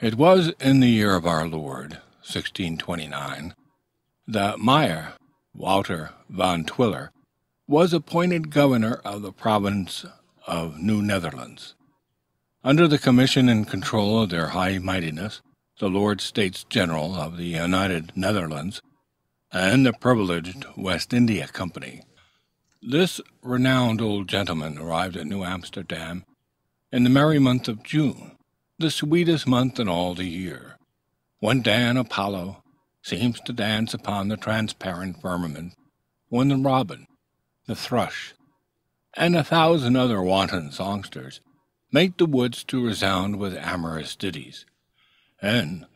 It was in the year of our Lord 1629 that Mynheer Wouter Van Twiller was appointed governor of the province of New Netherlands, under the commission and control of their High Mightinesses the Lord States General of the United Netherlands and the privileged West India Company. This renowned old gentleman arrived at New Amsterdam in the merry month of June, the sweetest month in all the year, when Dan Apollo seems to dance upon the transparent firmament, when the robin, the thrush, and a thousand other wanton songsters make the woods to resound with amorous ditties, and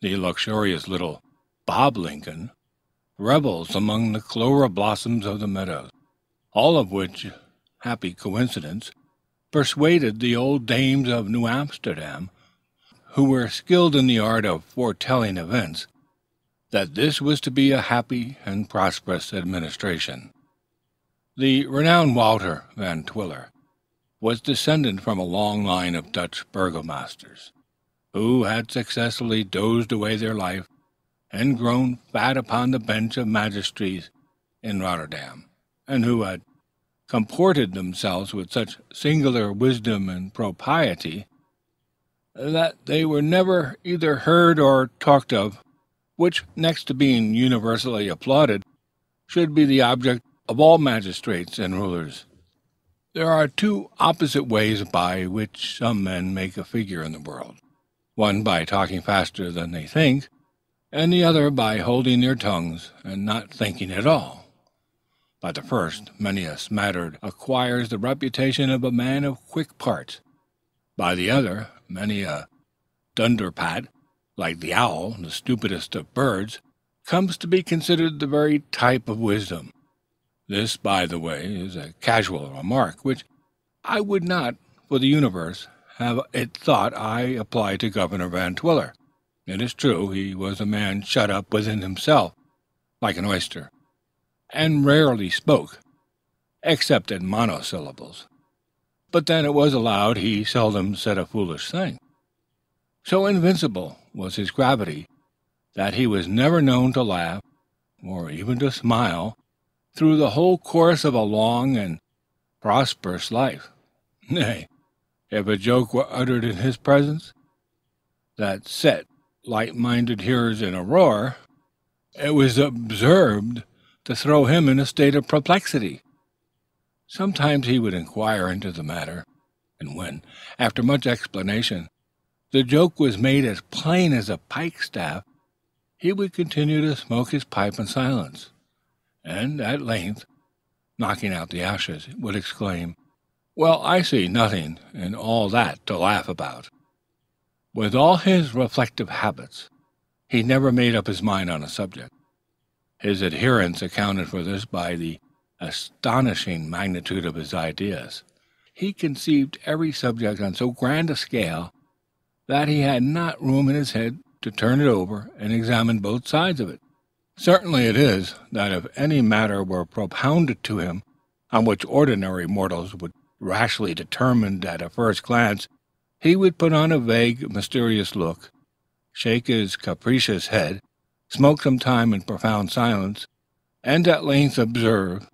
the luxurious little bob Lincoln revels among the clover blossoms of the meadows all of which happy coincidence persuaded the old dames of New Amsterdam, who were skilled in the art of foretelling events, that this was to be a happy and prosperous administration. The renowned Wouter Van Twiller was descended from a long line of Dutch burgomasters, who had successfully dozed away their life and grown fat upon the bench of magistracies in Rotterdam, and who had comported themselves with such singular wisdom and propriety, that they were never either heard or talked of, which, next to being universally applauded, should be the object of all magistrates and rulers. There are two opposite ways by which some men make a figure in the world, one by talking faster than they think, and the other by holding their tongues and not thinking at all. By the first, many a smattered acquires the reputation of a man of quick parts; by the other, many a dunderpat, like the owl, the stupidest of birds, comes to be considered the very type of wisdom. This, by the way, is a casual remark, which I would not, for the universe, have it thought I applied to Governor Van Twiller. It is true, he was a man shut up within himself, like an oyster and rarely spoke, except in monosyllables. But then it was allowed he seldom said a foolish thing. So invincible was his gravity that he was never known to laugh, or even to smile, through the whole course of a long and prosperous life. Nay, if a joke were uttered in his presence, that set light-minded hearers in a roar, it was observed to throw him in a state of perplexity. Sometimes he would inquire into the matter, and when, after much explanation, the joke was made as plain as a pikestaff, he would continue to smoke his pipe in silence, and at length, knocking out the ashes, would exclaim, "Well, I see nothing in all that to laugh about." With all his reflective habits, he never made up his mind on a subject. His adherents accounted for this by the astonishing magnitude of his ideas. He conceived every subject on so grand a scale that he had not room in his head to turn it over and examine both sides of it. Certainly it is, that if any matter were propounded to him on which ordinary mortals would rashly determine at a first glance, he would put on a vague, mysterious look, shake his capricious head, smoke some time in profound silence, and at length observe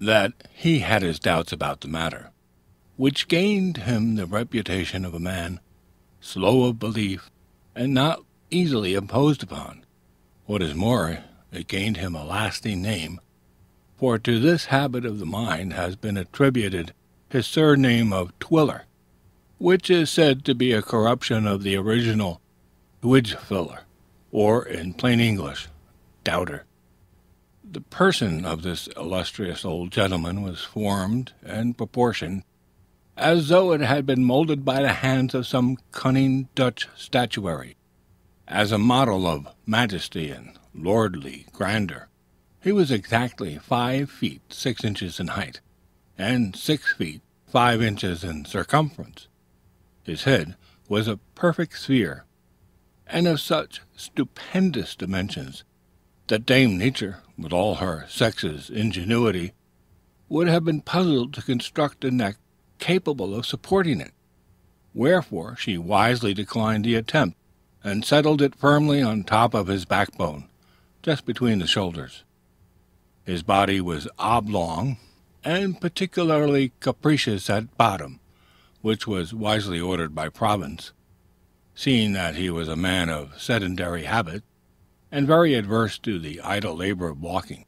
that he had his doubts about the matter, which gained him the reputation of a man slow of belief and not easily imposed upon. What is more, it gained him a lasting name, for to this habit of the mind has been attributed his surname of Twiller, which is said to be a corruption of the original Twijfler or, in plain English, doubter. The person of this illustrious old gentleman was formed and proportioned as though it had been molded by the hands of some cunning Dutch statuary, as a model of majesty and lordly grandeur. He was exactly five feet six inches in height, and six feet five inches in circumference. His head was a perfect sphere, and of such stupendous dimensions that Dame Nature, with all her sex's ingenuity, would have been puzzled to construct a neck capable of supporting it; wherefore she wisely declined the attempt, and settled it firmly on top of his backbone, just between the shoulders. His body was oblong, and particularly capacious at bottom, which was wisely ordered by Providence, seeing that he was a man of sedentary habits, and very averse to the idle labor of walking.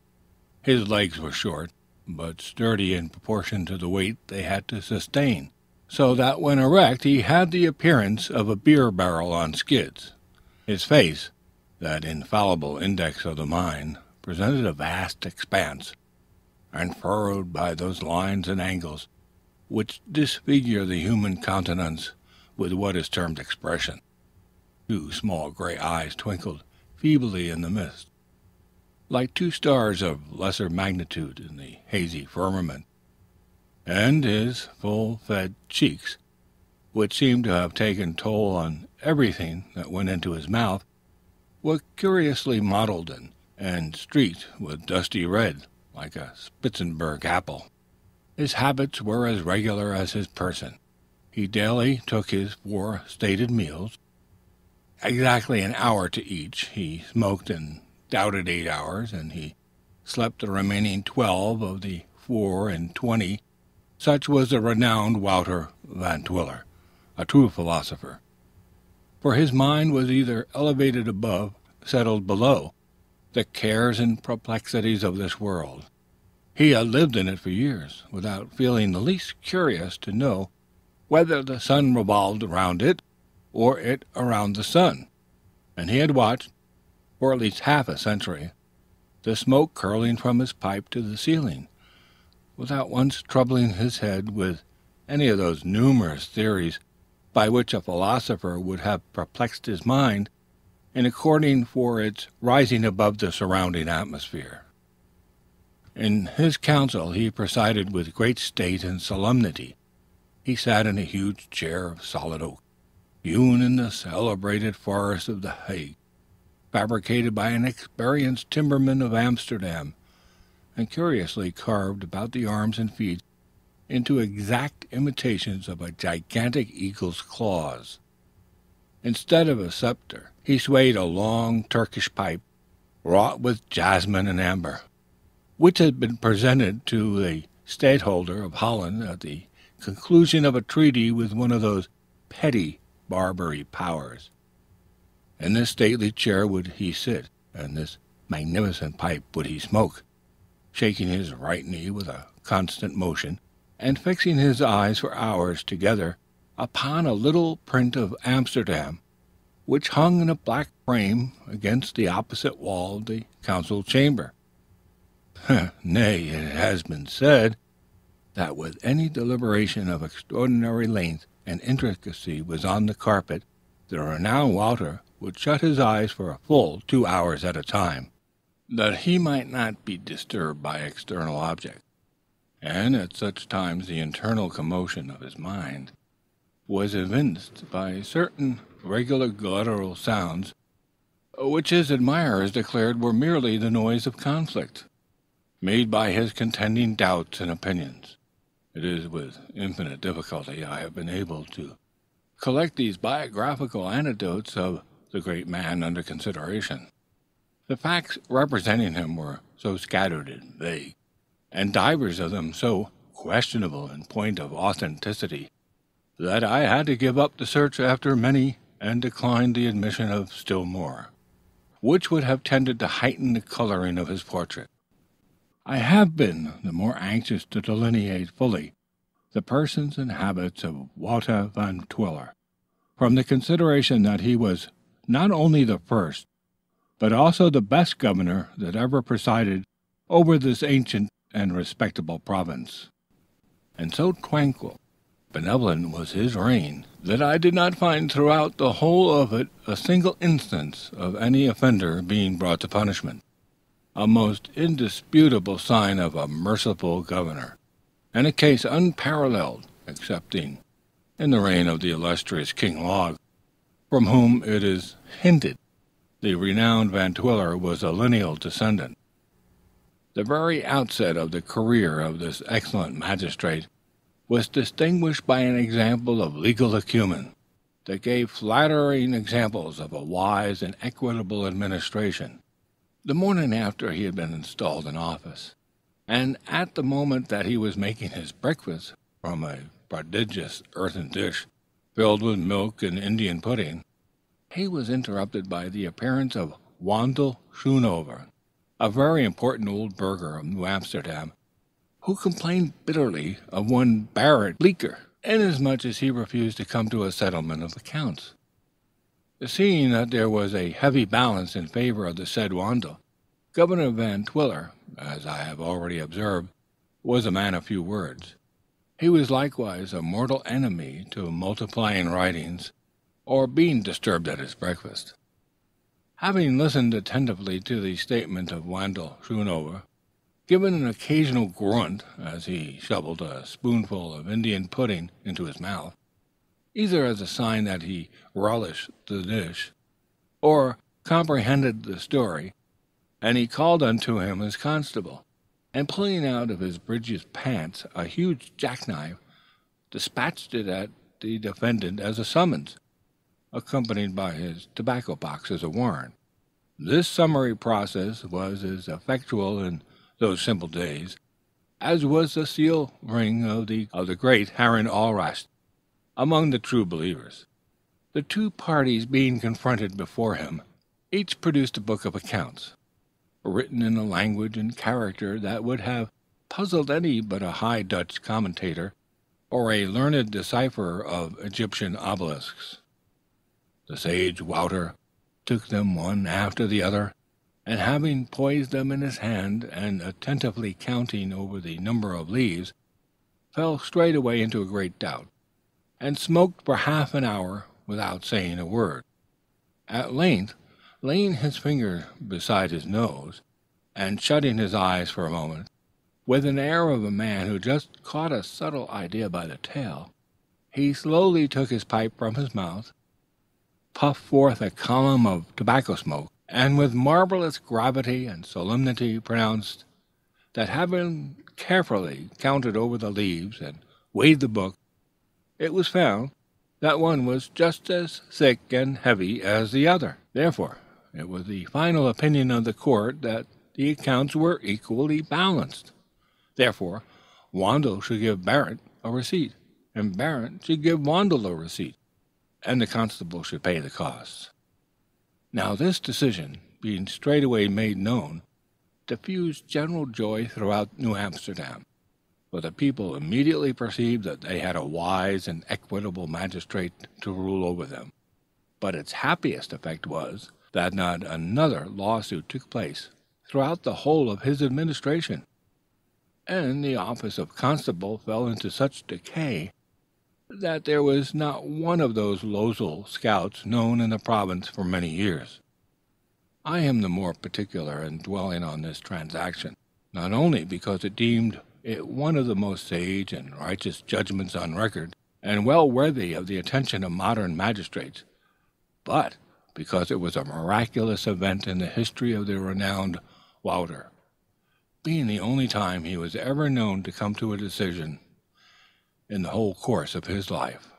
His legs were short, but sturdy in proportion to the weight they had to sustain, so that when erect he had the appearance of a beer barrel on skids. His face, that infallible index of the mind, presented a vast expanse, and furrowed by those lines and angles which disfigure the human countenance with what is termed expression. Two small gray eyes twinkled feebly in the mist, like two stars of lesser magnitude in the hazy firmament, and his full fed cheeks, which seemed to have taken toll on everything that went into his mouth, were curiously mottled and, and streaked with dusty red, like a Spitzenberg apple. His habits were as regular as his person. He daily took his four stated meals, exactly an hour to each. He smoked and doubted eight hours, and he slept the remaining twelve of the four and twenty. Such was the renowned Wouter Van Twiller, a true philosopher. For his mind was either elevated above, settled below, the cares and perplexities of this world. He had lived in it for years, without feeling the least curious to know whether the sun revolved around it or it around the sun, and he had watched, for at least half a century, the smoke curling from his pipe to the ceiling, without once troubling his head with any of those numerous theories by which a philosopher would have perplexed his mind in according for its rising above the surrounding atmosphere. In his council he presided with great state and solemnity. He sat in a huge chair of solid oak, hewn in the celebrated forest of the Hague, fabricated by an experienced timberman of Amsterdam, and curiously carved about the arms and feet into exact imitations of a gigantic eagle's claws. Instead of a scepter, he swayed a long Turkish pipe, wrought with jasmine and amber, which had been presented to the stadtholder of Holland at the conclusion of a treaty with one of those petty Barbary powers. In this stately chair would he sit, and this magnificent pipe would he smoke, shaking his right knee with a constant motion, and fixing his eyes for hours together upon a little print of Amsterdam, which hung in a black frame against the opposite wall of the council chamber. Nay, it has been said that with any deliberation of extraordinary length and intricacy was on the carpet, the renowned Wouter would shut his eyes for a full two hours at a time, that he might not be disturbed by external objects, and at such times the internal commotion of his mind was evinced by certain regular guttural sounds, which his admirers declared were merely the noise of conflict, made by his contending doubts and opinions. It is with infinite difficulty I have been able to collect these biographical anecdotes of the great man under consideration. The facts representing him were so scattered and vague, and divers of them so questionable in point of authenticity, that I had to give up the search after many and decline the admission of still more, which would have tended to heighten the coloring of his portrait. I have been the more anxious to delineate fully the persons and habits of Wouter Van Twiller, from the consideration that he was not only the first, but also the best governor that ever presided over this ancient and respectable province. And so tranquil, benevolent was his reign, that I did not find throughout the whole of it a single instance of any offender being brought to punishment a most indisputable sign of a merciful governor, and a case unparalleled, excepting in the reign of the illustrious King Log, from whom it is hinted the renowned Van Twiller was a lineal descendant. The very outset of the career of this excellent magistrate was distinguished by an example of legal acumen, that gave flattering examples of a wise and equitable administration. The morning after he had been installed in office, and at the moment that he was making his breakfast from a prodigious earthen dish filled with milk and Indian pudding, he was interrupted by the appearance of Wandel Schoonhoven, a very important old burgher of New Amsterdam, who complained bitterly of one Barent Bleecker, inasmuch as he refused to come to a settlement of accounts. Seeing that there was a heavy balance in favor of the said Wandel, Governor Van Twiller, as I have already observed, was a man of few words. He was likewise a mortal enemy to multiplying writings, or being disturbed at his breakfast. Having listened attentively to the statement of Wandel Schoonhoven, giving an occasional grunt as he shoveled a spoonful of Indian pudding into his mouth, either as a sign that he relished the dish, or comprehended the story, and he called unto him his constable, and pulling out of his breeches pants a huge jackknife, despatched it at the defendant as a summons accompanied by his tobacco box as a warrant. This summary process was as effectual in those simple days as was the seal ring of the great Haroun Alraschid among the true believers. The two parties being confronted before him, each produced a book of accounts, written in a language and character that would have puzzled any but a High Dutch commentator or a learned decipherer of Egyptian obelisks. The sage Wouter took them one after the other, and having poised them in his hand, and attentively counting over the number of leaves, fell straightway into a great doubt, and smoked for half an hour without saying a word. At length, laying his finger beside his nose, and shutting his eyes for a moment, with the air of a man who just caught a subtle idea by the tail, he slowly took his pipe from his mouth puffed forth a column of tobacco smoke, and with marvellous gravity and solemnity pronounced, that having carefully counted over the leaves and weighed the book, it was found that one was just as thick and heavy as the other. Therefore, it was the final opinion of the court that the accounts were equally balanced. Therefore, Wandel should give Barent a receipt, and Barent should give Wandel a receipt and the constable should pay the costs. Now this decision, being straightway made known, diffused general joy throughout New Amsterdam, for the people immediately perceived that they had a wise and equitable magistrate to rule over them. But its happiest effect was, that not another lawsuit took place throughout the whole of his administration, and the office of constable fell into such decay that there was not one of those losel scouts known in the province for many years. I am the more particular in dwelling on this transaction, not only because it deemed Eh, one of the most sage and righteous judgments on record, and well worthy of the attention of modern magistrates, but because it was a miraculous event in the history of the renowned Wouter, being the only time he was ever known to come to a decision in the whole course of his life.